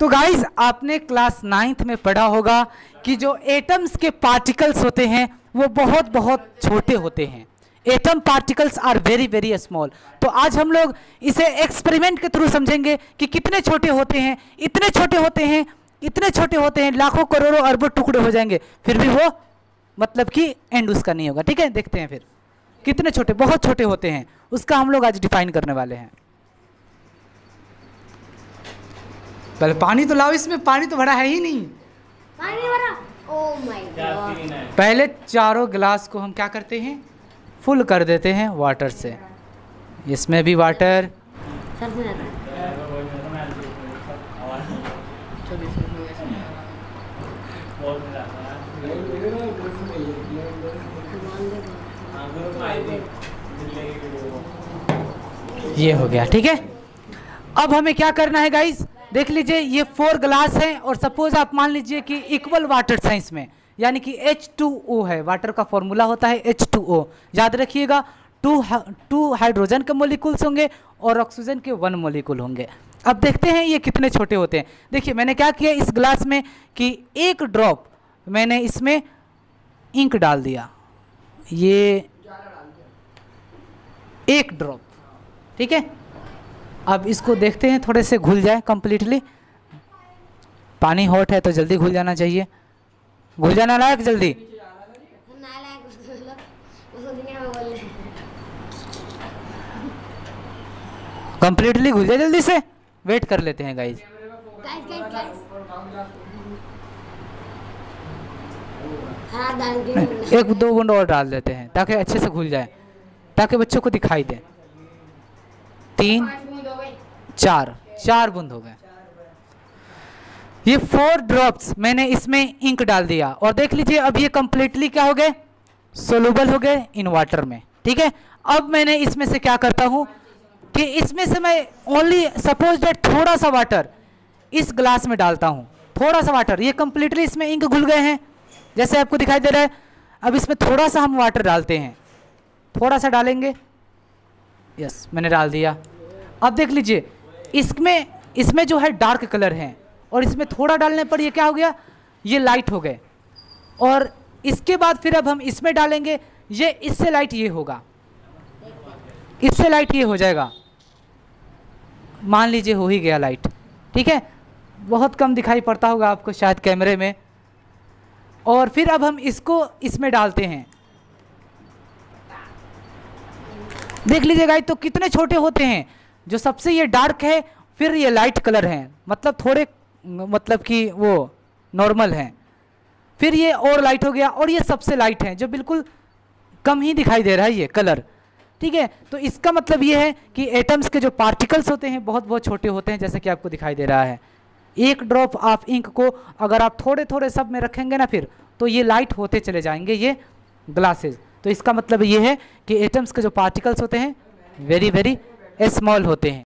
तो गाइज़ आपने class ninth में पढ़ा होगा कि जो एटम्स के पार्टिकल्स होते हैं, वो बहुत बहुत छोटे होते हैं। Atom particles are very very small तो आज हम लोग इसे एक्सपेरिमेंट के थ्रू समझेंगे कि कितने छोटे होते हैं, इतने छोटे होते हैं, इतने छोटे होते हैं, लाखों, करोड़ों, अरबों टुकड़े हो जाएँगे। फिर भी वो मतलब कि एंड उसका नहीं होगा। ठीक है? देखते हैं फिर। कितने छोटे, बहुत छोटे होते हैं। उसका हम लोग आज डिफाइन करने वाले हैं। पहले पानी तो लाओ इसमें पानी तो भरा है ही नहीं। पानी भरा? ओ माय गॉड पहले चारों गिलास को हम क्या करते हैं? फुल कर देते हैं वाटर से। इसमें भी वाटर। ये हो गया ठीक है? अब हमें क्या करना है गाइस देख लीजिए, ये फोर ग्लास हैं और सपोज़ आप मान लीजिए कि इक्वल वाटर साइंस में, यानी कि H2O है वाटर का फॉर्मूला होता है H2O याद रखिएगा टू टू हाइड्रोजन के मोलिकुल्स होंगे और ऑक्सीजन के वन मोलिकुल होंगे। अब देखते हैं ये कितने छोटे होते हैं। देखिए, मैंने क्या किया इस ग्लास में कि एक ड्रॉप मैंने इसमें इंक डाल दिया। ये एक ड्रॉप ठीक है? अब इसको देखते हैं, थोड़े से घुल जाए कंप्लीटली पानी हॉट है तो जल्दी घुल जाना चाहिए। घुल जाना लायक जल्दी। कंप्लीटली घुल जाए जल्दी से। वेट कर लेते हैं गाइज़ एक दो बूंद और डाल देते हैं, ताकि अच्छे से घुल जाए, ताकि बच्चों को दिखाई दे। तीन चार। चार बूंद हो गए। ये फोर ड्रॉप्स मैंने इसमें इंक डाल दिया। और देख लीजिए, अब ये कंप्लीटली क्या हो गए? सोलूबल हो गए इन वाटर में। ठीक है? अब मैंने इसमें से क्या करता हूँ कि इसमें से मैं ओनली सपोज़ डेट थोड़ा सा वाटर इस ग्लास में डालता हूँ। थोड़ा सा वाटर ये कंप्लीटली इसमें इंक घुल गए हैं। जैसे आपको दिखाई दे रहा है, अब इसमें थोड़ा सा हम वाटर डालते हैं। थोड़ा सा डालेंगे। यस मैंने डाल दिया। अब देख लीजिए इसमें इसमें जो है डार्क कलर है। और इसमें थोड़ा डालने पर ये क्या हो गया? ये लाइट हो गए। और इसके बाद फिर अब हम इसमें डालेंगे, ये इससे लाइट ये होगा। इससे लाइट ये हो जाएगा। मान लीजिए हो ही गया लाइट ठीक है? बहुत कम दिखाई पड़ता होगा आपको शायद कैमरे में। और फिर अब हम इसको इसमें डालते हैं। देख लीजिए गाइस तो कितने छोटे होते हैं। जो सबसे ये डार्क है, फिर ये लाइट कलर है। मतलब थोड़े मतलब कि वो नॉर्मल हैं। फिर ये और लाइट हो गया और ये सबसे लाइट है, जो बिल्कुल कम ही दिखाई दे रहा है ये कलर ठीक है? तो इसका मतलब ये है कि एटम्स के जो पार्टिकल्स होते हैं, बहुत बहुत छोटे होते हैं, जैसे कि आपको दिखाई दे रहा है। एक ड्रॉप ऑफ़ इंक को अगर आप थोड़े थोड़े सब में रखेंगे ना फिर तो ये लाइट होते चले जाएँगे ये ग्लासेस तो इसका मतलब ये है कि एटम्स के जो पार्टिकल्स होते हैं वेरी वेरी स्मॉल होते हैं।